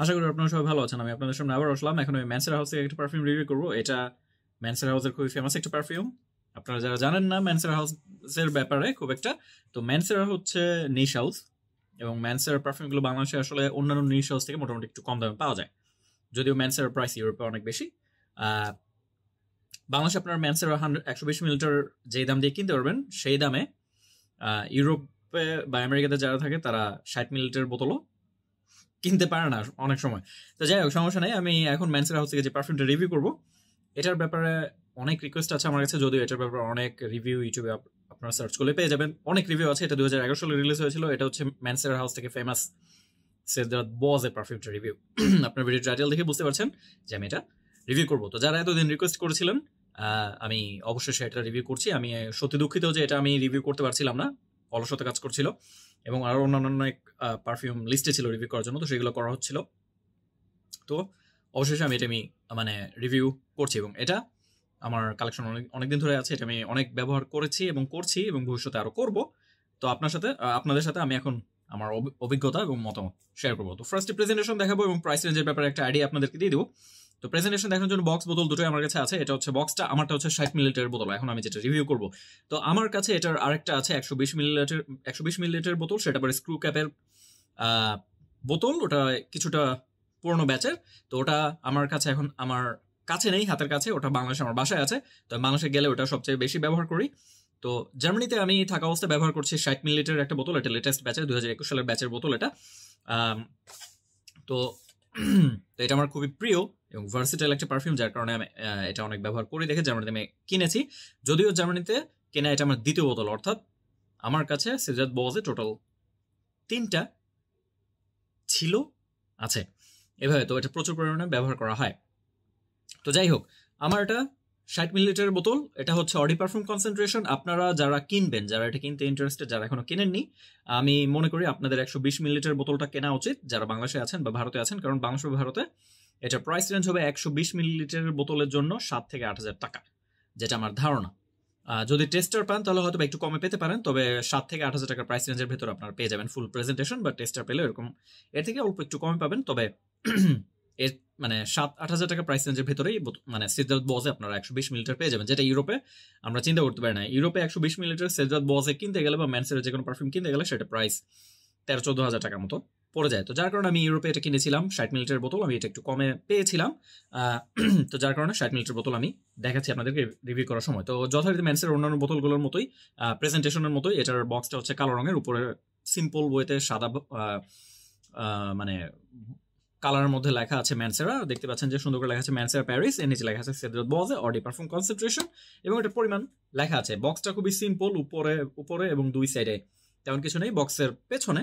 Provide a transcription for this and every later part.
আশা করি আপনারা সবাই ভালো আছেন। আমি আপনাদের সামনে আবার আসলাম। এখন আমি ম্যানসের হাউস থেকে একটা পারফিউম রিভিউ করব। এটা ম্যানসের হাউসের খুবই ফেমাস একটা পারফিউম আপনারা যারা জানেন না ম্যানসের হাউসের ব্যাপারে খুব একটা, তো ম্যানসের হচ্ছে নিশ হাউস এবং ম্যানসের পারফিউমগুলো বাংলাদেশে আসলে অন্যান্য নিশ হাউস থেকে মোটামুটি একটু কম দামে পাওয়া যায়। যদিও ম্যানসের প্রাইস ইউরোপে অনেক বেশি। বাংলাদেশে আপনার ম্যানসের হান্ড্রেড একশো বিশ মিলিটার যেই দাম দিয়ে কিনতে পারবেন, সেই দামে ইউরোপে বা আমেরিকাতে যারা থাকে, তারা ষাট মিলিটার বোতলও কিনতে পারে না অনেক সময়। তো যাই হোক, সমস্যা নেই। আমি এখন ম্যানসের হাউস থেকে যে পারফিউমটা রিভিউ করব, এটার ব্যাপারে অনেক রিকোয়েস্ট আছে আমার কাছে, যদিও এটার ব্যাপারে অনেক রিভিউ ইউটিউবে আপ- আপনারা সার্চ করলে পেয়ে যাবেন। অনেক রিভিউ আছে, এটা দু হাজার এগারো সালে রিলিজ হয়েছিল। এটা হচ্ছে ম্যানসের হাউস থেকে ফেমাস সেদাত বজ এ পারফিউমটা রিভিউ আপনার ভিডিও টাইটেল দেখে বুঝতে পারছেন যে আমি এটা রিভিউ করব। তো যারা এতদিন রিকোয়েস্ট করেছিলেন আমি অবশ্যই সেটা রিভিউ করছি। আমি সত্যি দুঃখিত যে এটা আমি রিভিউ করতে পারছিলাম না। অলসতা কাজ করছিল। এবং আরও অন্যান্য অনেক পারফিউম লিস্টে ছিল রিভিউ করার জন্য, তো সেগুলো করা হচ্ছিল। তো অবশেষে আমি এটা আমি মানে রিভিউ করছি এবং এটা আমার কালেকশন অনেক, অনেকদিন ধরে আছে, এটা আমি অনেক ব্যবহার করেছি এবং করছি এবং ভবিষ্যতে আরও করব। তো আপনার সাথে আপনাদের সাথে আমি এখন আমার অভি- অভিজ্ঞতা এবং মতামত শেয়ার করব। তো ফার্স্ট প্রেজেন্টেশন দেখাবো এবং প্রাইস রেঞ্জের ব্যাপারে একটা আইডিয়া আপনাদেরকে দিয়ে দেবো। তো প্রেজেন্টেশন দেখানোর জন্য বক্স বোতল দুটোই আমার কাছে আছে। এটা হচ্ছে বক্সটা আমারটা হচ্ছে ষাট মিলিলিটার বোতল। এখন আমি যেটা রিভিউ করব। তো আমার কাছে এটার আরেকটা আছে একশো বিশ মিলিলিটার একশো বিশ মিলিলিটার বোতল, সেটা পরে স্ক্রু ক্যাপের বোতল। ওটা কিছুটা পুরনো ব্যাচের তো ওটা আমার কাছে এখন আমার কাছে নেই, হাতের কাছে। ওটা বাংলাদেশে আমার বাসায় আছে। তো বাংলাদেশে গেলে ওটা সবচেয়ে বেশি ব্যবহার করি। তো জার্মানিতে আমি থাকা অবস্থায় ব্যবহার করছি ষাট মিলিলিটার একটা বোতল। এটা লেটেস্ট ব্যাচের দু হাজার একুশ সালের ব্যাচের বোতল এটা। তো এটা আমার খুবই প্রিয়। এবং ভার্সিটাইল একটা পারফিউম যার কারণে আমি এটা অনেক ব্যবহার করি দেখে জার্মানিতে আমি কিনেছি। যদিও জার্মানিতে কেনা এটা আমার দ্বিতীয় বোতল, অর্থাৎ আমার কাছে সিজাত বজে টোটাল তিনটা ছিল, আছে। এভাবে তো এটা প্রচুর পরিমাণে ব্যবহার করা হয়। তো যাই হোক, আমার এটা ষাট মিলিলিটারের বোতল, এটা হচ্ছে অডি পারফিউম কনসেন্ট্রেশন আপনারা যারা কিনবেন, যারা এটা কিনতে ইন্টারেস্টেড যারা এখনও কেনেননি, আমি মনে করি আপনাদের একশো বিশ মিলিলিটার বোতলটা কেনা উচিত। যারা বাংলাদেশে আছেন বা ভারতে আছেন, কারণ বাংলাদেশ ভারতে এটা প্রাইস রেঞ্জ হবে একশো বিশ মিলিলিটারের বোতলের জন্য সাত থেকে আট হাজার টাকা, যেটা আমার ধারণা। যদি টেস্টার পান, তাহলে হয়তো একটু কমে পেতে পারেন, তবে সাত থেকে আট হাজার টাকার প্রাইস রেঞ্জের ভেতর আপনার পেয়ে যাবেন ফুল প্রেজেন্টেশন বা টেস্টার পেলে এরকম এর থেকে অল্প একটু কমে পাবেন, তবে এর মানে সাত, আট হাজার টাকা প্রাইস রেঞ্জের ভেতরেই মানে সিদ্ধার্থ বসে আপনারা একশো বিশ মিলিটার পেয়ে যাবেন, যেটা ইউরোপে আমরা চিন্তা করতে পারি না। ইউরোপে একশো বিশ মিলিটার সিদ্ধার্থ বসে কিনতে গেলে বা ম্যানসের যে কোনো পারফিউম কিনতে গেলে সেটা প্রাইস তেরো চোদ্দ হাজার টাকার মতো পড়ে যায়। তো যার কারণে আমি ইউরোপে এটা কিনেছিলাম, ষাট মিলিটার বোতল, আমি এটা একটু কমে পেয়েছিলাম। তো যার কারণে ষাট মিলিটার বোতল আমি দেখাচ্ছি আপনাদেরকে রিভিউ করার সময়। তো যথারীতি ম্যানসের অন্যান্য বোতলগুলোর মতোই প্রেজেন্টেশনের মতোই এটার বক্সটা হচ্ছে কালো রঙের, উপরে সিম্পল বইতে সাদা মানে কালারের মধ্যে লেখা আছে ম্যানসেরা। দেখতে পাচ্ছেন যে সুন্দর করে লেখা আছে ম্যানসেরা প্যারিস এর নিচে লেখা আছে Cedrat Boise eau de perfume concentration এবং এটার পরিমাণ লেখা আছে। বক্সটা খুবই সিম্পল উপরে উপরে এবং দুই সাইডে তেমন কিছু নেই বক্সের পেছনে।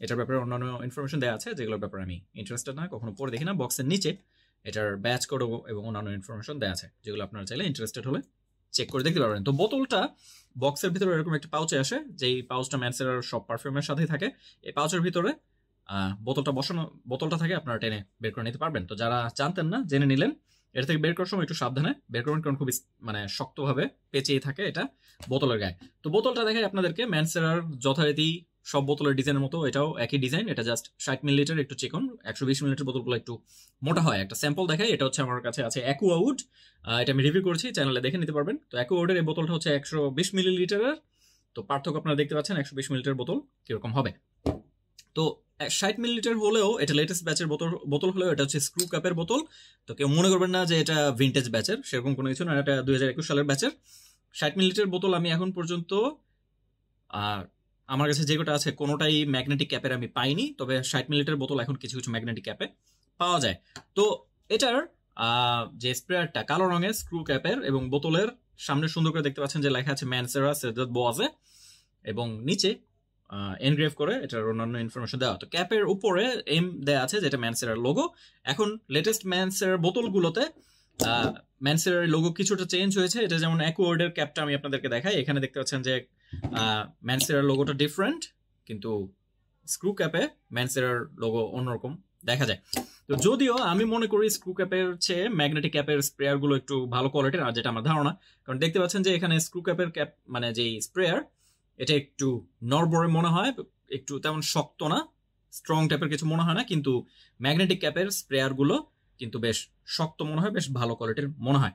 এটার ব্যাপারে অন্যান্য ইনফরমেশন দেওয়া আছে, যেগুলোর ব্যাপারে আমি ইন্টারেস্টেড না, কখনো পড়ে দেখি না। বক্সের নিচে এটার ব্যাচ কোড এবং অন্যান্য ইনফরমেশন দেওয়া আছে, যেগুলো আপনারা চাইলে ইন্টারেস্টেড হলে চেক করে দেখতে পারবেন। তো বোতলটা বক্সের ভিতরে এরকম একটা পাউচে আসে, যেই পাউচটা ম্যানসেরার সব পারফিউমের সাথেই থাকে। এই পাউচের ভিতরে বোতলটা বসানো, বোতলটা থাকে, আপনারা টেনে বের করে নিতে পারবেন। তো যারা জানতেন না, জেনে নিলেন। এটা থেকে বের করার সময় একটু সাবধানে, বের করবেন কারণ খুবই মানে শক্তভাবে পেঁচিয়ে থাকে এটা বোতলের গায়ে। তো বোতলটা দেখায় আপনাদেরকে, ম্যানসেরার যথারীতি সব বোতলের ডিজাইনের মতো, এটাও একই ডিজাইন এটা জাস্ট ষাট মিলিলিটার একটু চিকন, একশো বিশ মিলিলিটার বোতলগুলো একটু মোটা হয়। একটা স্যাম্পল দেখায় এটা হচ্ছে আমার কাছে আছে অ্যাকুয়াউড এটা আমি রিভিউ করছি চ্যানেলে দেখে নিতে পারবেন। তো অ্যাকুয়াউডের এই বোতলটা হচ্ছে একশো বিশ মিলিলিটারের তো পার্থক্য আপনারা দেখতে পাচ্ছেন, একশো বিশ মিলিলিটার বোতল কীরকম হবে। তো ষাট মিলিলিটার হলেও এটা লেটেস্ট ব্যাচের বোতল বোতল হলেও এটা হচ্ছে স্ক্রু কাপের বোতল। তো কেউ মনে করবেন না যে এটা ভিন্টেজ ব্যাচের সেরকম কোনো কিছু না, এটা দুই হাজার একুশ সালের ব্যাচের ষাট মিলিলিটার বোতল আমি এখন পর্যন্ত, আর আমার কাছে যে কটা আছে, কোনোটাই ম্যাগনেটিক ক্যাপের আমি পাইনি, তবে ষাট মিলিলিটার বোতল এখন কিছু কিছু ম্যাগনেটিক ক্যাপে পাওয়া যায়। তো এটার যে স্প্রেয়ারটা কালো রঙের স্ক্রু ক্যাপের এবং বোতলের, সামনে সুন্দর করে দেখতে পাচ্ছেন যে লেখা আছে ম্যানসেরা সেদাত বোয়াজে এবং নিচে এনগ্রেভ করে এটার অন্যান্য ইনফরমেশন দেওয়া তো ক্যাপের উপরে এম দেওয়া আছে যেটা ম্যানসেরার লোগো এখন লেটেস্ট ম্যানসেরার বোতলগুলোতে ম্যানসেরার লোগো কিছুটা চেঞ্জ হয়েছে। এটা যেমন অ্যাকোয়ার্ডের ক্যাপটা আমি আপনাদেরকে দেখাই। এখানে দেখতে পাচ্ছেন যে ম্যানসেরার লোগোটা ডিফারেন্ট কিন্তু স্ক্রু ক্যাপে ম্যানসেরার লোগো অন্যরকম দেখা যায়। তো যদিও আমি মনে করি স্ক্রু ক্যাপের চেয়ে ম্যাগনেটিক ক্যাপের স্প্রেয়ারগুলো একটু ভালো কোয়ালিটির আর যেটা আমার ধারণা। কারণ দেখতে পাচ্ছেন যে এখানে স্ক্রু ক্যাপের ক্যাপ মানে যেই স্প্রেয়ার এটা একটু নরবরে মনে হয়, একটু তেমন শক্ত না স্ট্রং টাইপের কিছু মনে হয় না, কিন্তু ম্যাগনেটিক ক্যাপের স্প্রেয়ারগুলো কিন্তু বেশ শক্ত মনে হয়, বেশ ভালো কোয়ালিটির মনে হয়।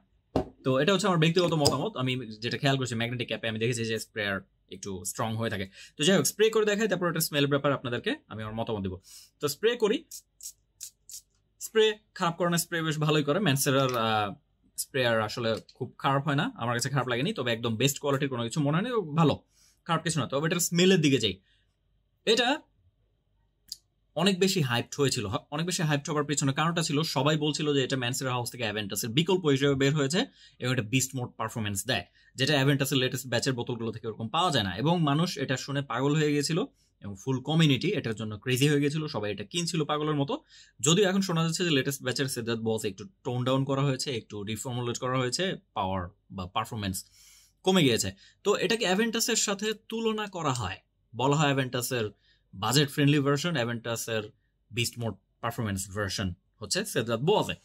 তো এটা হচ্ছে আমার ব্যক্তিগত মতামত, আমি যেটা খেয়াল করছি ম্যাগনেটিক ক্যাপে আমি দেখেছি যে স্প্রেয়ার একটু স্ট্রং হয়ে থাকে। তো যাই হোক স্প্রে করে দেখাই, তারপর একটা স্মেল ব্যাপার আপনাদেরকে, আমি আমার মতামত দেবো। তো স্প্রে করি। স্প্রে খারাপ করে না স্প্রে বেশ ভালোই করে। ম্যানসেরার স্প্রেয়ার আসলে খুব খারাপ হয় না, আমার কাছে খারাপ লাগেনি, তবে একদম বেস্ট কোয়ালিটির কোনো কিছু মনে হয়নি, ভালো। খারাপ কিছু না, তবে এটার স্মেলের দিকে যাই। এটা অনেক বেশি হাইপড হয়েছিল অনেক বেশি হাইপড হওয়ার পেছনে কারণটা ছিল, সবাই বলছিল যে এটা ম্যানসের হাউস থেকে অ্যাভেন্টাসের বিকল্প হিসেবে বের হয়েছে, এবং এটা বিস্ট মোড পারফরমেন্স দেয়, যেটা অ্যাভেন্টাসের লেটেস্ট ব্যাচের বোতলগুলো থেকে ওরকম পাওয়া যায় না, এবং মানুষ এটা শুনে পাগল হয়ে গিয়েছিল, এবং ফুল কমিউনিটি এটার জন্য ক্রেজি হয়ে গেছিল সবাই এটা কিনছিল পাগলের মতো। যদিও এখন শোনা যাচ্ছে যে লেটেস্ট ব্যাচের সেদাত বস একটু টোন ডাউন করা হয়েছে, একটু রিফর্মুলেট করা হয়েছে পাওয়ার বা পারফরমেন্স কমে গিয়েছে। তো এটাকে অ্যাভেন্টাসের সাথে তুলনা করা হয়। বলা হয় অ্যাভেন্টাসের বাজেট ফ্রেন্ডলি ভার্সন অ্যাভেন্টাসের বিস্ট মোড পারফরমেন্স ভার্সন হচ্ছে সেদাত বসে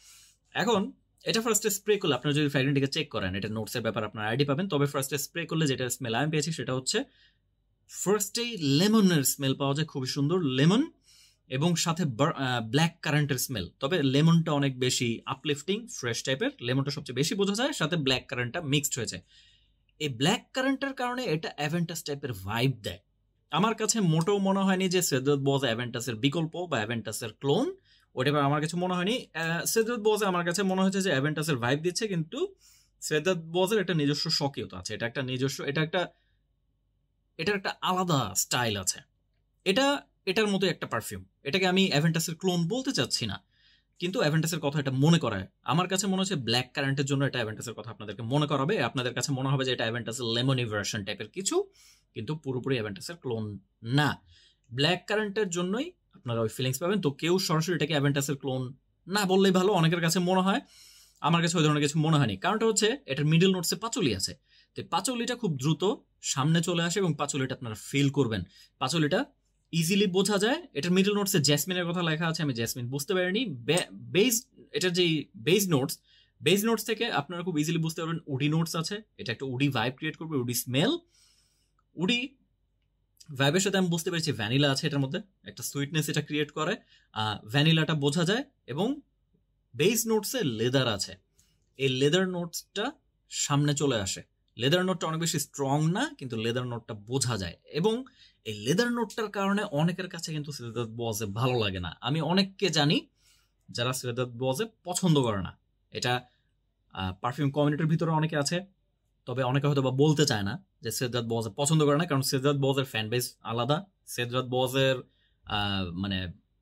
এখন, এটা ফার্স্টে স্প্রে করলে, আপনারা যদি ফ্র্যাগনেটিকে চেক করেন, এটা নোটসের ব্যাপার আপনার আইডি পাবেন, তবে ফার্স্টে স্প্রে করলে যেটা স্মেল আমি পেয়েছি সেটা হচ্ছে ফার্স্টেই লেমনের স্মেল পাওয়া যায়, খুবই সুন্দর লেমন এবং সাথে ব্ল্যাক কারেন্টের স্মেল তবে লেমনটা অনেক বেশি আপলিফটিং ফ্রেশ টাইপের লেমনটা সবচেয়ে বেশি বোঝা যায়, সাথে ব্ল্যাক কারেন্টটা মিক্সড হয়েছে। এই ব্ল্যাক কারেন্টের কারণে এটা অ্যাভেন্টাস টাইপের ভাইব দেয়। আমার কাছে মোটেও মনে হয়নি যে সেদত বজ অ্যাভেন্টাসের বিকল্প বা অ্যাভেন্টাসের ক্লোন ওটা আমার কাছে মনে হয়নি। সেদত বজে আমার কাছে মনে হয়েছে যে অ্যাভেন্টাসের ভাইব দিচ্ছে, কিন্তু সেদত বজের একটা নিজস্ব স্বকীয়তা আছে। এটা একটা নিজস্ব, এটা একটা, এটার একটা আলাদা স্টাইল আছে। এটা, এটার মতো একটা পারফিউম এটাকে আমি অ্যাভেন্টাসের ক্লোন বলতে চাচ্ছি না। কিন্তু অ্যাভেন্টাসের কথা এটা মনে করায়। আমার কাছে মনে হচ্ছে ব্ল্যাক কারেন্টের জন্য এটা অ্যাভেন্টাসের কথা আপনাদেরকে মনে করাবে। আপনাদের কাছে মনে হবে যে এটা অ্যাভেন্টাসের লেমনি ভার্সন টাইপের কিছু, কিন্তু পুরোপুরি অ্যাভেন্টাসের ক্লোন না। ব্ল্যাক কারেন্টের জন্যই আপনারা ওই ফিলিংস পাবেন। তো কেউ সরাসরি এটাকে অ্যাভেন্টাসের ক্লোন না বললেই ভালো, অনেকের কাছে মনে হয়, আমার কাছে ওই ধরনের কিছু মনে হয়নি। কারণটা হচ্ছে এটার মিডল নোটসে পাচলি আছে। তো পাচলিটা খুব দ্রুত সামনে চলে আসে এবং পাচলিটা আপনারা ফিল করবেন। পাচলিটা ইজিলি বোঝা যায়। এটার মিডল নোটসে জ্যাসমিনের কথা লেখা আছে, আমি জ্যাসমিন বুঝতে পারিনি। বেস এটার যে বেস নোটস বেস নোটস থেকে আপনারা খুব ইজিলি বুঝতে পারবেন, উডি নোটস আছে। এটা একটা উডি ভাইব ক্রিয়েট করবে, উডি স্মেল উডি ভাইবের সাথে আমি বুঝতে পেরেছি ভ্যানিলা আছে এটার মধ্যে, একটা সুইটনেস এটা ক্রিয়েট করে ভ্যানিলাটা বোঝা যায় এবং বেস নোটসে লেদার আছে। এই লেদার নোটসটা সামনে চলে আসে। লেদার নোটটা অনেক বেশি স্ট্রং না, কিন্তু লেদার নোটটা বোঝা যায়। এবং এই লেদার নোটটার কারণে অনেকের কাছে কিন্তু সিলেদাত বজে ভালো লাগে না। আমি অনেককে জানি যারা সিলেদাত বজে পছন্দ করে না। এটা পারফিউম কমিউনিটির ভিতরে অনেকে আছে, তবে অনেকে হয়তো বা বলতে চায় না যে সেদাত বজে পছন্দ করে না, কারণ সেদাত বজের ফ্যান বেস আলাদা। সেদাত বজের মানে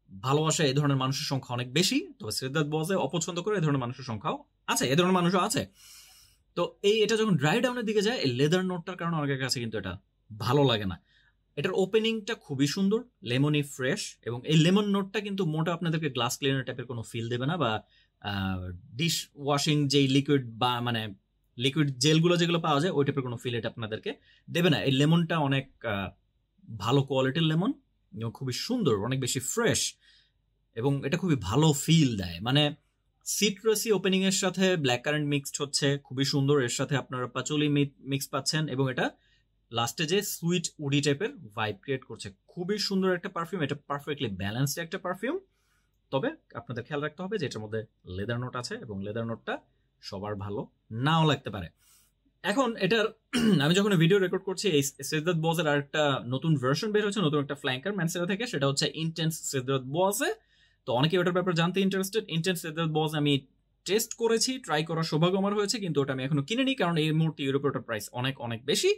ভালোবাসা এই ধরনের মানুষের সংখ্যা অনেক বেশি, তবে সেদাত বজে অপছন্দ করে এই ধরনের মানুষের সংখ্যাও আছে এই ধরনের মানুষও আছে। তো এই এটা যখন ড্রাই ডাউনের দিকে যায়, এই লেদার নোটটার কারণে অনেকের কাছে কিন্তু এটা ভালো লাগে না। এটার ওপেনিংটা খুবই সুন্দর লেমনই ফ্রেশ এবং এই লেমন নোটটা কিন্তু মোটা আপনাদেরকে গ্লাস ক্লিনার টাইপের কোনো ফিল দেবে না, বা ডিশ ওয়াশিং যেই লিকুইড বা মানে লিকুইড জেলগুলো যেগুলো পাওয়া যায়, ওই টাইপের কোনো ফিল এটা আপনাদেরকে দেবে না। এই লেমনটা অনেক ভালো কোয়ালিটির লেমন এবং খুবই সুন্দর, অনেক বেশি ফ্রেশ এবং এটা খুবই ভালো ফিল দেয়। মানে সিট্রাসি ওপেনিং এর সাথে ব্ল্যাক কারেন্ট মিক্সড হচ্ছে, খুবই সুন্দর, এর সাথে আপনারা পাচলি মিক্স পাচ্ছেন এবং এটা লাস্টে যে সুইট উডি টাইপের ভাইব ক্রিয়েট করছে। খুবই সুন্দর একটা পারফিউম এটা পারফেক্টলি ব্যালেন্সড একটা পারফিউম তবে আপনাদের খেয়াল রাখতে হবে যে এটার মধ্যে লেদার নোট আছে এবং লেদার নোটটা সবার ভালো নাও লাগতে পারে। এখন এটার, আমি যখন ভিডিও রেকর্ড করছি, এই সেদাত বজের আর একটা নতুন ভার্সন বের হচ্ছে নতুন একটা ফ্ল্যাঙ্কার ম্যানসেরা থেকে, সেটা হচ্ছে ইন্টেন্স সেদাত বজে তো অনেকে ওটার ব্যাপারে জানতে ইন্টারেস্টেড ইন্টেন্স বজ আমি টেস্ট করেছি ট্রাই করার সৌভাগ্য আমার হয়েছে, কিন্তু ওটা আমি এখনও কিনিনি, কারণ এই মুহূর্তে ইউরোপে ওটার প্রাইস অনেক অনেক বেশি।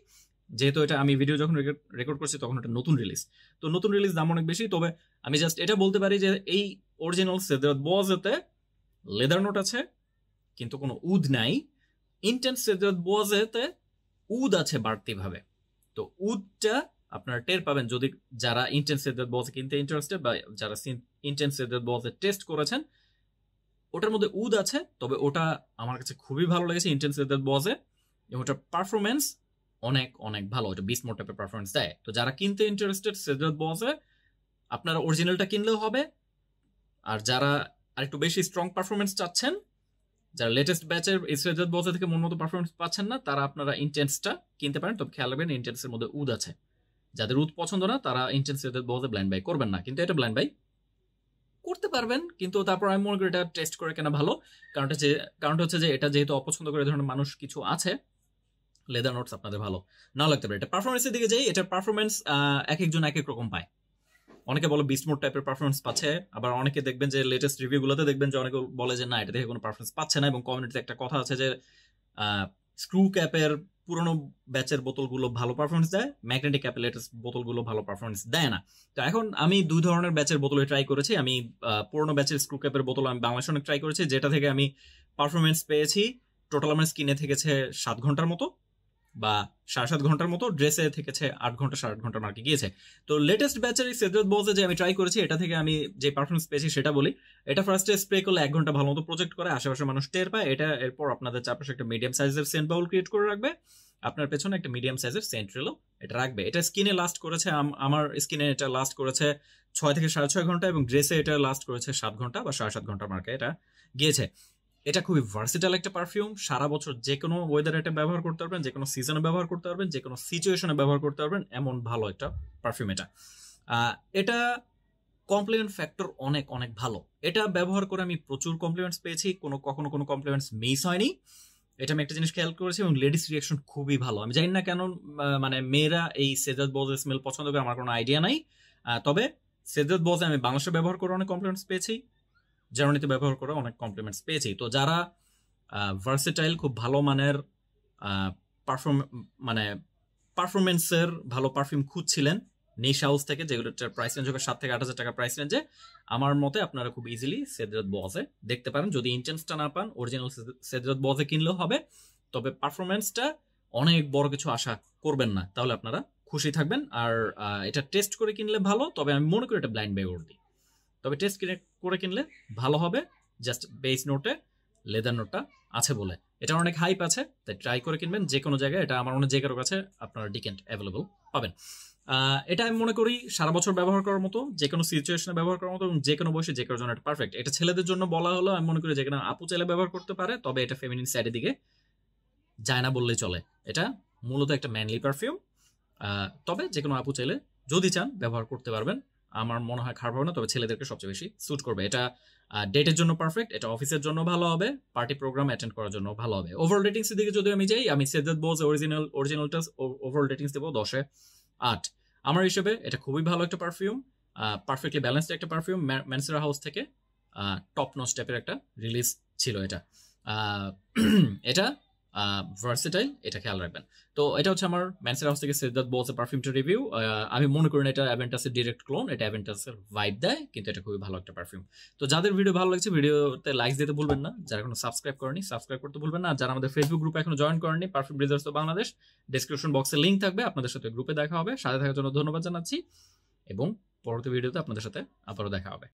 যেহেতু এটা আমি ভিডিও যখন রেকর্ড করছি, তখন এটা নতুন রিলিজ তো নতুন রিলিজ দাম অনেক বেশি, তবে আমি জাস্ট এটা বলতে পারি যে এই অরিজিনাল সেদাত বজেতে লেদার নোট আছে, কিন্তু কোনো উদ নাই। ইন্টেন্স সেদাত বজেতে উদ আছে বাড়তিভাবে। তো উদটা আপনারা টের পাবেন, যদি যারা ইন্টেন্স সেদাত বজ কিনতে ইন্টারেস্টেড বা যারা ইন্টেন্স বলতে টেস্ট করেছেন। ওটার মধ্যে উদ আছে, তবে ওটা আমার কাছে খুবই ভালো লেগেছে ইন্টেন্স সেদাত বজে এবং ওটার পারফরমেন্স অনেক অনেক ভালো। এটা বিশ মোট টাইপের পারফরমেন্স দেয়। তো যারা কিনতে ইন্টারেস্টেড সেদাত বজে আপনারা অরিজিনালটা কিনলেও হবে। আর যারা আরেকটু বেশি স্ট্রং পারফরমেন্স চাচ্ছেন, যারা লেটেস্ট ব্যাচের ইসরাজাত বলতে থেকে মন মতো পারফরমেন্স পাচ্ছেন না, তারা আপনারা ইন্টেন্সটা কিনতে পারেন। তবে খেয়াল রাখবেন ইন্টেন্সের মধ্যে উদ আছে। যাদের উদ পছন্দ না, তারা ইন্টেন্সিভ বলতে ব্ল্যান্ড বাই করবেন না। কিন্তু এটা ব্ল্যান্ড বাই করতে পারবেন, কিন্তু তারপর আমি মনে করি এটা টেস্ট করে কেনা ভালো। কারণটা যে, কারণটা হচ্ছে যে, এটা যেহেতু অপছন্দ করে ধরনের মানুষ কিছু আছে লেদার নোটস আপনাদের ভালো না লাগতে পারে। এটা পারফরমেন্সের দিকে যাই, এটার পারফরমেন্স এক একজন এক এক রকম পায়। অনেকে বলে বিস্ট টাইপের পারফরমেন্স পাচ্ছে, আবার অনেকে দেখবেন যে লেটেস্ট রিভিউগুলোতে দেখবেন যে অনেকে বলে যে না, এটা দেখে কোনো পারফরমেন্স পাচ্ছে না এবং কমিউনিটিতে একটা কথা আছে যে স্ক্রু ক্যাপের পুরোনো ব্যাচের বোতলগুলো ভালো পারফরমেন্স দেয় ম্যাগনেটিক অ্যাপেলেটাস বোতলগুলো ভালো পারফরমেন্স দেয় না। তো এখন আমি দুই ধরনের ব্যাচের বোতলে ট্রাই করেছি। আমি পুরনো ব্যাচের স্ক্রু ক্যাপের বোতল আমি বাংলাদেশ অনেক ট্রাই করেছি, যেটা থেকে আমি পারফরমেন্স পেয়েছি। টোটাল আমার স্কিনে থেকেছে সাত ঘণ্টার মতো। বা সাড়ে সাত ঘণ্টার মতো ড্রেসে থেকেছে, আট ঘণ্টা, সাড়ে আট ঘণ্টার মার্কে গিয়েছে। তো লেটেস্ট ব্যাচের এই সেদ্রত বলছে যে, আমি ট্রাই করেছি, এটা থেকে আমি যে পারফরমেন্স পেয়েছি সেটা বলি। এটা ফার্স্টে স্প্রে করলে এক ঘণ্টা ভালো মতো প্রজেক্ট করে আশেপাশে মানুষ টের পায়। এটা এরপর আপনাদের চারপাশে একটা মিডিয়াম সাইজের সেন্ট বাউল ক্রিয়েট করে রাখবে। আপনার পেছনে একটা মিডিয়াম সাইজের সেন্ট রেলও এটা রাখবে। এটা স্কিনে লাস্ট করেছে, আম- আমার স্কিনে এটা লাস্ট করেছে ছয় থেকে সাড়ে ছয় ঘণ্টা এবং ড্রেসে এটা লাস্ট করেছে সাত ঘণ্টা বা সাড়ে সাত ঘণ্টা মার্কে এটা গিয়েছে। এটা খুবই ভার্সিটাল একটা পারফিউম সারা বছর যে কোনো ওয়েদারে এটা ব্যবহার করতে পারবেন, যে কোনো সিজনে ব্যবহার করতে পারবেন, যে কোনো সিচুয়েশনে ব্যবহার করতে পারবেন, এমন ভালো একটা পারফিউম এটা। এটা কমপ্লিমেন্ট ফ্যাক্টর অনেক অনেক ভালো। এটা ব্যবহার করে আমি প্রচুর কমপ্লিমেন্টস পেয়েছি। কোনো, কখনো কোনো কমপ্লিমেন্টস মিস হয়নি। এটা আমি একটা জিনিস খেয়াল করেছি এবং লেডিস রিয়াকশন খুবই ভালো। আমি জানি না কেন মানে মেয়েরা এই সেজাদ বোজের স্মেল পছন্দ করে, আমার কোনো আইডিয়া নাই। তবে সেজাদ বোজে আমি বাংলাদেশে ব্যবহার করে অনেক কমপ্লিমেন্টস পেয়েছি। জার্মানিতে ব্যবহার করে অনেক কমপ্লিমেন্টস পেয়েছি। তো যারা ভার্সেটাইল খুব ভালো মানের পারফর্ম মানে পারফরমেন্সের ভালো পারফিউম খুঁজছিলেন নিশ হাউস থেকে যেগুলোটার প্রাইস রেঞ্জ হবে সাত থেকে আট হাজার টাকা প্রাইস রেঞ্জে আমার মতে আপনারা খুব ইজিলি সেদরত বজে দেখতে পারেন। যদি ইন্টেন্সটা না পান অরিজিনাল সেদরত বজে কিনলেও হবে। তবে পারফরমেন্সটা অনেক বড় কিছু আশা করবেন না, তাহলে আপনারা খুশি থাকবেন। আর এটা টেস্ট করে কিনলে ভালো, তবে আমি মনে করি এটা ব্লাইন্ড বাই দিই তবে টেস্ট করে কিনলে ভালো হবে। জাস্ট বেস নোটে লেদার নোটটা আছে বলে। এটা অনেক হাইপ আছে, তাই ট্রাই করে কিনবেন। যে কোনো জায়গায়, এটা আমার মনে যে কাছে আপনারা ডিকেন্ট অ্যাভেলেবল পাবেন। এটা আমি মনে করি সারা বছর ব্যবহার করার মতো যে কোনো সিচুয়েশনে ব্যবহার করার মতো এবং যে কোনো বয়সে যে কারোর জন্য এটা পারফেক্ট এটা ছেলেদের জন্য বলা হলো, আমি মনে করি যে আপু চাইলে ব্যবহার করতে পারে, তবে এটা ফেমিনিন সাইডের দিকে যায় না বললেই চলে। এটা মূলত একটা ম্যানলি পারফিউম তবে যে কোনো আপু চাইলে যদি চান, ব্যবহার করতে পারবেন। আমার মনে হয় খারাপ হবে না, তবে ছেলেদেরকে সবচেয়ে বেশি স্যুট করবে। এটা ডেটের জন্য পারফেক্ট এটা অফিসের জন্য ভালো হবে পার্টি প্রোগ্রাম অ্যাটেন্ড করার জন্য ভালো হবে। ওভারঅল রেটিংস দিকে যদি আমি যাই, আমি সেজাদ বোস অরিজিনাল অরিজিনালটা ওভারঅল রেটিংস দেবো দশে আট। আমার হিসেবে এটা খুবই ভালো একটা পারফিউম পারফেক্টলি ব্যালেন্সড একটা পারফিউম ম্যানসেরা হাউস থেকে টপ নো স্টেপের একটা রিলিজ ছিল এটা। এটা ভার্সেটাইল এটা খেয়াল রাখবেন। তো এটা হচ্ছে আমার ম্যানসের হাউস থেকে সিদ্ধার্থ বলসের পারফিউমটা রিভিউ আমি মনে করি না এটা অ্যাভেন্টাসের ডিরেক্ট ক্লোন এটা অ্যাভেন্টাসের ভাইব দেয়, কিন্তু এটা খুবই ভালো একটা পারফিউম তো যাদের ভিডিও ভালো লাগছে ভিডিওতে লাইক দিতে ভুলবেন না। যারা এখনও সাবস্ক্রাইব করেনি সাবস্ক্রাইব করতে ভুলবেন না। যারা আমাদের ফেসবুক গ্রুপে এখনও জয়েন করেনি পারফিউম রিজার্স বাংলাদেশ ডিসক্রিপশন বক্সে লিঙ্ক থাকবে, আপনাদের সাথে গ্রুপে দেখা হবে। সাথে থাকার জন্য ধন্যবাদ জানাচ্ছি। এবং পরবর্তী ভিডিওতে আপনাদের সাথে আবারও দেখা হবে।